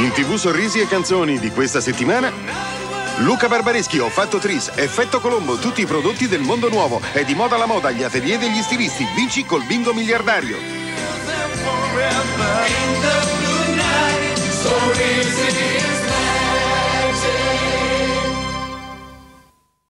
In tv sorrisi e canzoni di questa settimana Luca Barbareschi, Ho fatto Tris, Effetto Colombo, tutti i prodotti del mondo nuovo. È di moda la moda, gli atelier degli stilisti. Vinci col bingo miliardario.